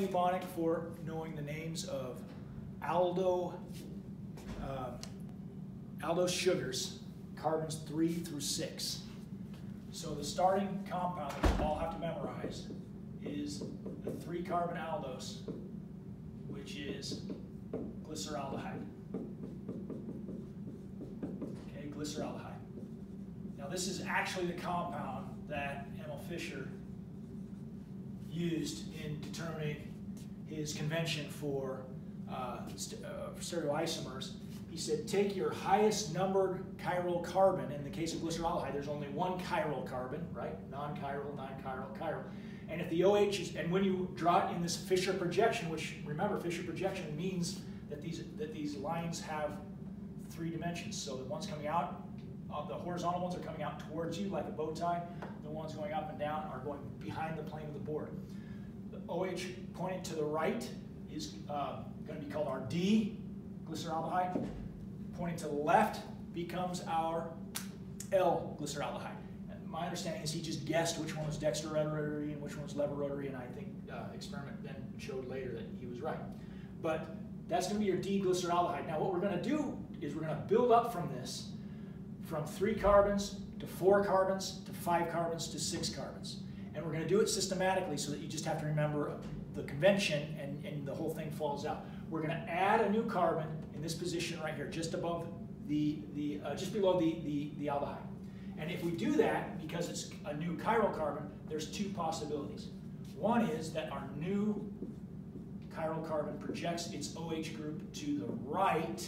mnemonic for knowing the names of aldo uh, aldose sugars, carbons three through six. So the starting compound that you all have to memorize is the three carbon aldose, which is glyceraldehyde. Okay, glyceraldehyde. Now this is actually the compound that Emil Fischer used in determining his convention for uh, uh, stereoisomers. He said, take your highest numbered chiral carbon. In the case of glyceraldehyde, there's only one chiral carbon, right? Non-chiral, non-chiral, chiral. And if the OH is, and when you draw it in this Fischer projection, which remember, Fischer projection means that these, that these lines have three dimensions. So the ones coming out, uh, the horizontal ones are coming out towards you like a bow tie. The ones going up and down are going behind the plane of the board. The OH pointing to the right is uh, going to be called our D, glyceraldehyde. Pointing to the left becomes our L, glyceraldehyde. And my understanding is he just guessed which one was dextrorotary and which one was levorotary, and I think uh, experiment then showed later that he was right. But that's going to be your D-glyceraldehyde. Now what we're going to do is we're going to build up from this from three carbons to four carbons five carbons to six carbons. And we're going to do it systematically so that you just have to remember the convention and, and the whole thing falls out. We're going to add a new carbon in this position right here, just above the, the uh, just below the, the, the aldehyde. And if we do that, because it's a new chiral carbon, there's two possibilities. One is that our new chiral carbon projects its OH group to the right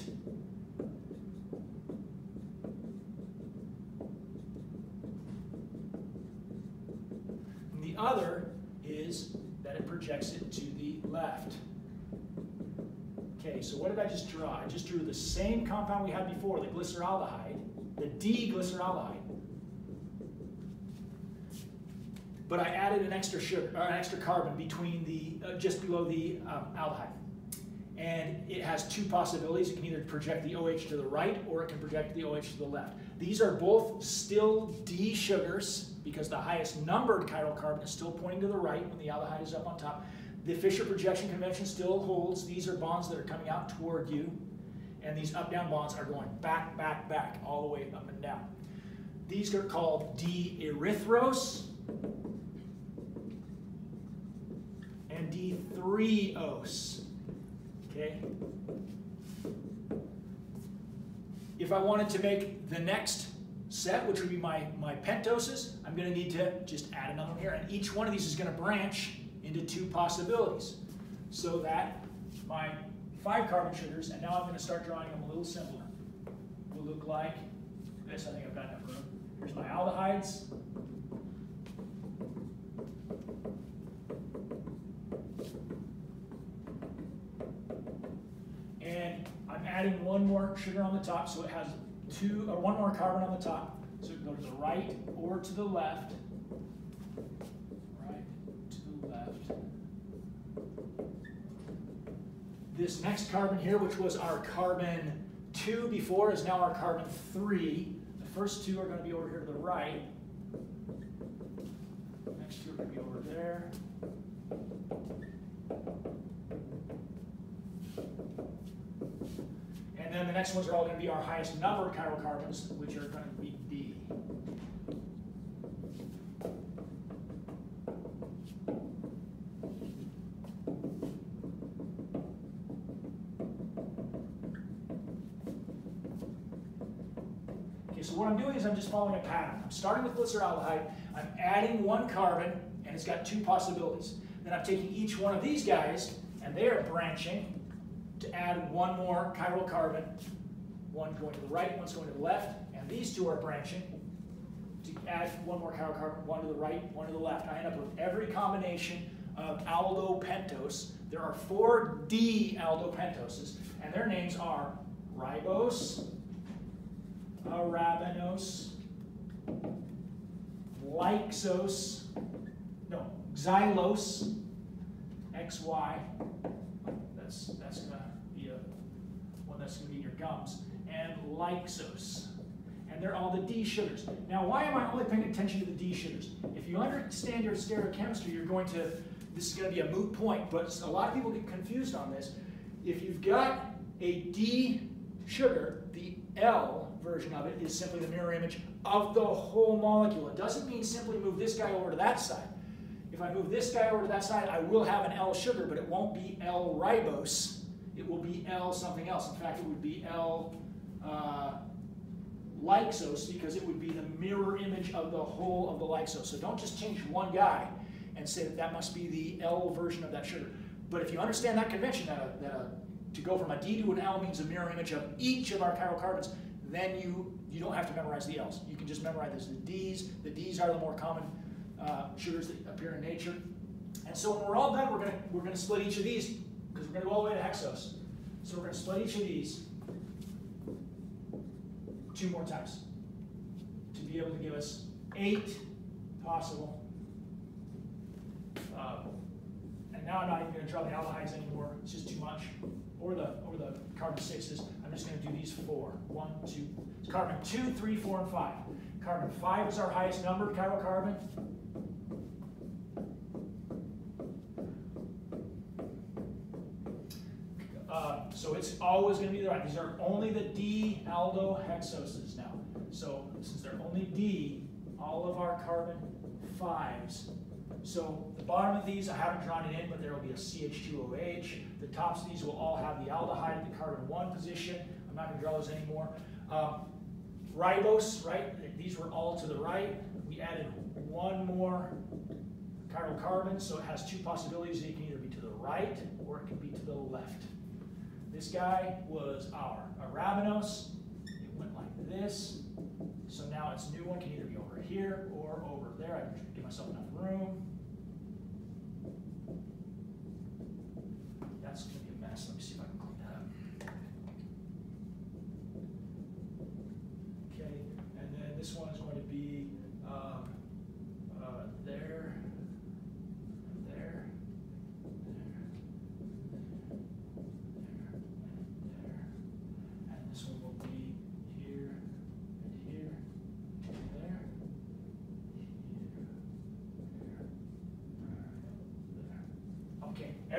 other is that it projects it to the left. Okay, so what did I just draw? I just drew the same compound we had before, the glyceraldehyde, the D-glyceraldehyde. But I added an extra sugar, or an extra carbon between the, uh, just below the um, aldehyde. And it has two possibilities. It can either project the OH to the right or it can project the OH to the left. These are both still D sugars because the highest numbered chiral carbon is still pointing to the right when the aldehyde is up on top. The Fischer projection convention still holds. These are bonds that are coming out toward you. And these up-down bonds are going back, back, back, all the way up and down. These are called D-erythrose and D-threose. Okay? If I wanted to make the next set, which would be my, my pentoses, I'm going to need to just add another one here. And each one of these is going to branch into two possibilities. So that my five carbon sugars, and now I'm going to start drawing them a little simpler, will look like this. I think I've got enough room. Here's my aldehydes. And I'm adding one more sugar on the top so it has two or one more carbon on the top. So it can go to the right or to the left. Right to the left. This next carbon here, which was our carbon 2 before, is now our carbon 3. The first two are going to be over here to the right. Next two are going to be over there. And then the next ones are all going to be our highest number chiral carbons, which are going to be D. Okay, so what I'm doing is I'm just following a pattern. I'm starting with glyceraldehyde, I'm adding one carbon, and it's got two possibilities. Then I'm taking each one of these guys, and they are branching, to add one more chiral carbon, one going to the right, one's going to the left, and these two are branching to add one more chiral carbon, one to the right, one to the left. I end up with every combination of aldopentose. There are four D aldopentoses, and their names are ribose, arabinose, lyxose, no, xylose, XY, that's, that's gonna be a, well, that's going to be in your gums, and lyxose. And they're all the D sugars. Now, why am I only paying attention to the D sugars? If you understand your stereochemistry, you're going to this is going to be a moot point, but a lot of people get confused on this. If you've got a D sugar, the L version of it is simply the mirror image of the whole molecule. It doesn't mean simply move this guy over to that side. If I move this guy over to that side, I will have an L sugar, but it won't be L ribose. It will be L something else. In fact, it would be L uh, lyxose because it would be the mirror image of the whole of the lyxose. So don't just change one guy and say that that must be the L version of that sugar. But if you understand that convention, that, a, that a, to go from a D to an L means a mirror image of each of our chiral carbons, then you, you don't have to memorize the L's. You can just memorize the D's. The D's are the more common uh, sugars that appear in nature. And so when we're all done, we're going to we're gonna split each of these because we're going to go all the way to hexose. So we're going to split each of these two more times to be able to give us eight possible. Uh, and now I'm not even going to draw the aldehydes anymore. It's just too much. Or the or the carbon sixes. I'm just going to do these four. One, two. It's carbon two, three, four, and five. Carbon five is our highest numbered chiral so it's always going to be the right. These are only the D aldohexoses now. So since they're only D, all of our carbon fives. So the bottom of these, I haven't drawn it in, but there will be a CH2OH. The tops of these will all have the aldehyde at the carbon one position. I'm not going to draw those anymore. Um, ribose, right? These were all to the right. We added one more chiral carbon, so it has two possibilities. It can either be to the right or it can be to the left. This guy was our arabinose. It went like this. So now its new one can either be over here or over there. I can give myself enough room. That's going to be a mess. Let me see if I can clean that up. Okay, and then this one is going to be um, uh, there.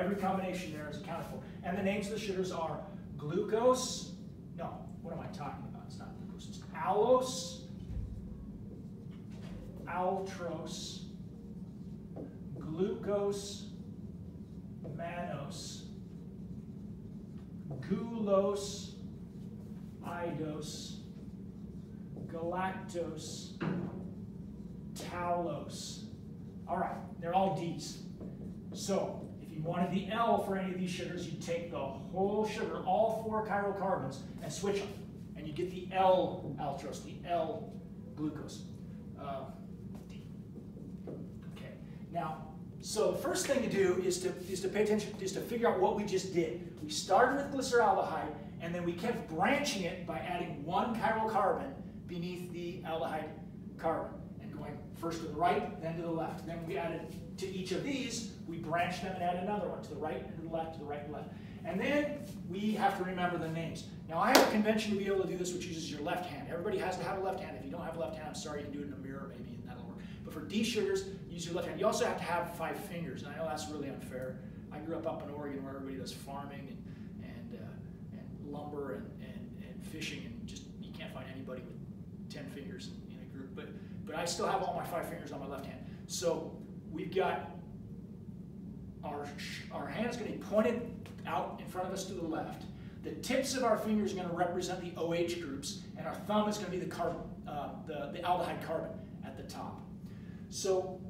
Every combination there is accounted for. And the names of the sugars are glucose. No, what am I talking about? It's not glucose. It's allose, altrose, glucose, mannose, gulose, idose, galactose, talose. All right, they're all D's. So you wanted the L for any of these sugars, you'd take the whole sugar, all four chiral carbons, and switch them. And you get the L altrose, the L glucose. Uh, okay. Now, so the first thing to do is to, is to pay attention, is to figure out what we just did. We started with glyceraldehyde, and then we kept branching it by adding one chiral carbon beneath the aldehyde carbon, going first to the right, then to the left. Then we added to each of these, we branch them and add another one to the right and to the left, to the right and left. And then we have to remember the names. Now I have a convention to be able to do this which uses your left hand. Everybody has to have a left hand. If you don't have a left hand, I'm sorry, you can do it in a mirror maybe and that'll work. But for D sugars, use your left hand. You also have to have five fingers. And I know that's really unfair. I grew up up in Oregon where everybody does farming and, and, uh, and lumber and, and, and fishing and just you can't find anybody with 10 fingers. But, I still have all my five fingers on my left hand. So we've got our, our hand is going to be pointed out in front of us to the left. The tips of our fingers are going to represent the OH groups, and our thumb is going to be the, carbon, uh, the, the aldehyde carbon at the top. So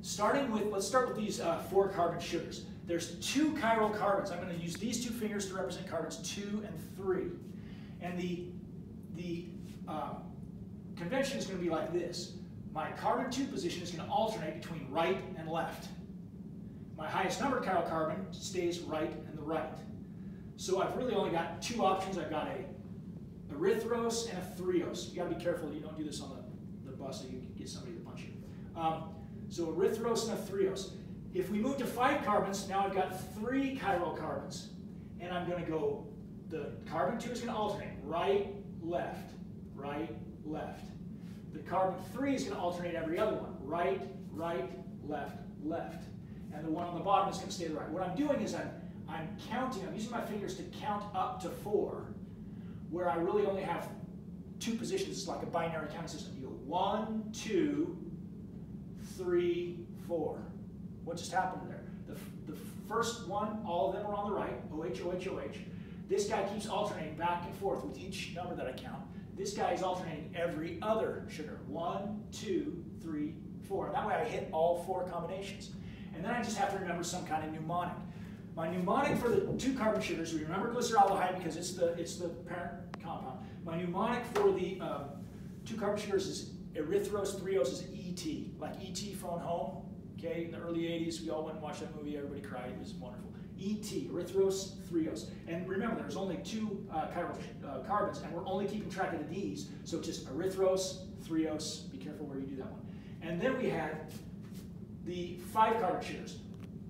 starting with, let's start with these uh, four carbon sugars. There's two chiral carbons. I'm going to use these two fingers to represent carbons two and three. And the, the uh, convention is going to be like this. My carbon two position is going to alternate between right and left. My highest numbered chiral carbon stays right and the right. So I've really only got two options. I've got a erythrose and a threose. You gotta be careful you don't do this on the, the bus so you can get somebody to punch you. Um, so erythrose and a threose. If we move to five carbons, now I've got three chiral carbons. And I'm gonna go, the carbon two is gonna alternate, right, left, right, left. The carbon three is gonna alternate every other one, right, right, left, left. and the one on the bottom is going to stay the right. What I'm doing is I'm, I'm counting, I'm using my fingers to count up to four, where I really only have two positions. It's like a binary counting system. You go one, two, three, four. What just happened there? The, the first one, all of them are on the right, OH, OH, OH. This guy keeps alternating back and forth with each number that I count. This guy is alternating every other sugar. One, two, three, four. That way I hit all four combinations. And then I just have to remember some kind of mnemonic. My mnemonic for the two carbon sugars, we remember glyceraldehyde because it's the, it's the parent compound. My mnemonic for the um, two carbon sugars is erythrose, threose is ET, like ET phone home. Okay, in the early 80s, we all went and watched that movie, everybody cried, it was wonderful. ET, erythrose, threose. And remember, there's only two uh, uh, carbons, and we're only keeping track of the Ds, so just erythrose, threose, be careful where you do that one. And then we had the five carbon sugars.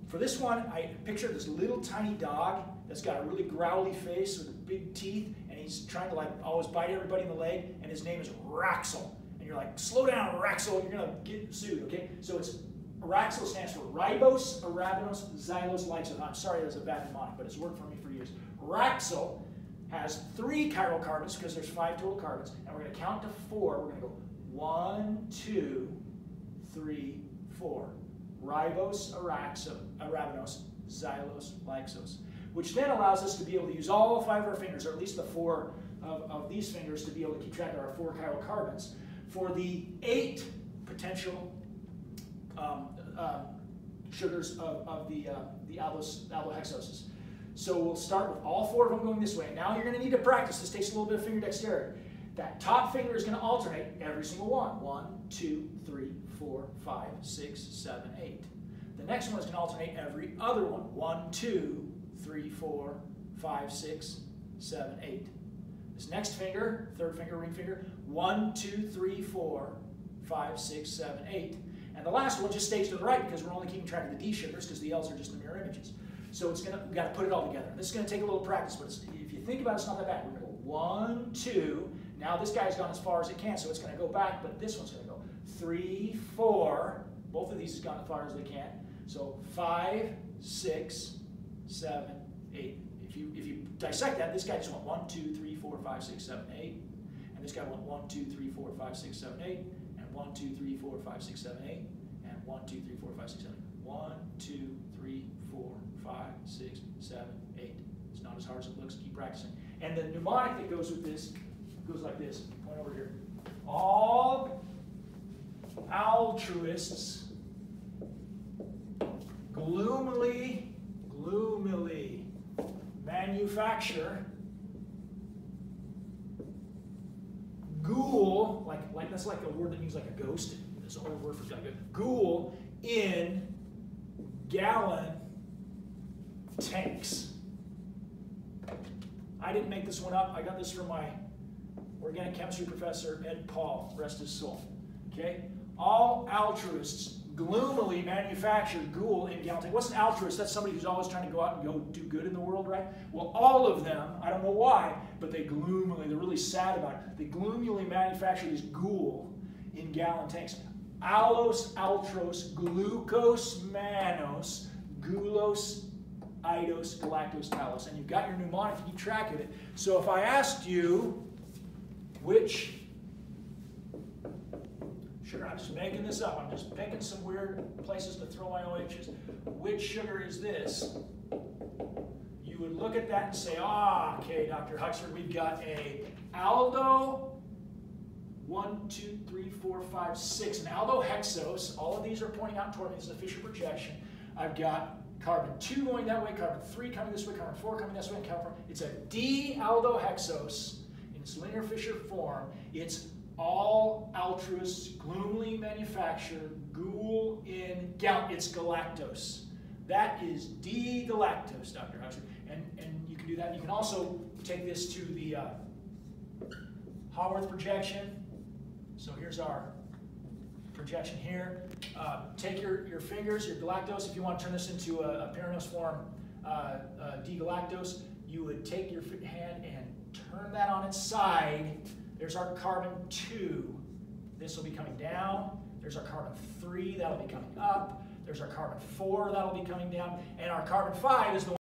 For this one, I pictured this little tiny dog that's got a really growly face with big teeth, and he's trying to like always bite everybody in the leg, and his name is Raxel. And you're like, slow down, Raxel, you're gonna get sued, okay? So it's Araxyl stands for ribose, arabinose, xylose, lyxose. I'm sorry that's a bad mnemonic, but it's worked for me for years. Araxyl has three chiral carbons because there's five total carbons, and we're going to count to four. We're going to go one, two, three, four. Ribose, araxo, arabinose, xylose, lyxose, which then allows us to be able to use all five of our fingers, or at least the four of, of these fingers, to be able to keep track of our four chiral carbons for the eight potential um, uh, sugars of, of the, uh, the aldose, aldohexoses. So we'll start with all four of them going this way. Now you're going to need to practice. This takes a little bit of finger dexterity. That top finger is going to alternate every single one. One, two, three, four, five, six, seven, eight. The next one is going to alternate every other one. One, two, three, four, five, six, seven, eight. This next finger, third finger, ring finger, one, two, three, four, five, six, seven, eight. And the last one just stays to the right because we're only keeping track of the D sugars because the L's are just the mirror images. So it's gonna, we've got to put it all together. This is going to take a little practice, but if you think about it, it's not that bad. We're going to go one, two. Now this guy's gone as far as it can, so it's going to go back, but this one's going to go three, four. Both of these have gone as far as they can. So five, six, seven, eight. If you, if you dissect that, this guy just went one, two, three, four, five, six, seven, eight. And this guy went one, two, three, four, five, six, seven, eight. 1, 2, 3, 4, 5, 6, 7, 8, and 1, 2, 3, 4, 5, 6, 7. 1, 2, 3, 4, 5, 6, 7, 8. It's not as hard as it looks. Keep practicing. And the mnemonic that goes with this goes like this. Point over here. All altruists gloomily, gloomily manufacture ghoul, like, like that's like a word that means like a ghost. There's an old word for like a ghoul in gallon tanks. I didn't make this one up. I got this from my organic chemistry professor, Ed Paul, rest his soul. Okay? All altruists gloomily manufactured ghoul in Galtech. What's an altruist? That's somebody who's always trying to go out and go do good in the world, right? Well, all of them, I don't know why, but they gloomily, they're really sad about it. They gloomily manufacture this ghoul in gallon tanks. Allose, altrose, glucose, mannose, gulose, idose, galactose, talose. And you've got your mnemonic to keep track of it. So if I asked you which sugar. I'm just making this up. I'm just picking some weird places to throw my OHs. Which sugar is this? You would look at that and say, ah, okay, Dr. Huxford, we've got a aldo, one, two, three, four, five, six, an aldohexose. All of these are pointing out toward me. This is a Fischer projection. I've got carbon 2 going that way, carbon 3 coming this way, carbon 4 coming this way, and carbon 4. It's a D-aldohexose in its linear Fischer form. It's all altruists gloomily manufacture ghoul in gout. It's galactose. That is D-galactose, Dr. Huxford. And, and you can do that. You can also take this to the uh, Haworth projection. So here's our projection here. Uh, take your, your fingers, your galactose, if you want to turn this into a, a pyranose form uh, uh, D-galactose, you would take your hand and turn that on its side there's our carbon 2. This will be coming down. There's our carbon 3. That'll be coming up. There's our carbon four that'll be coming down, and our carbon five is the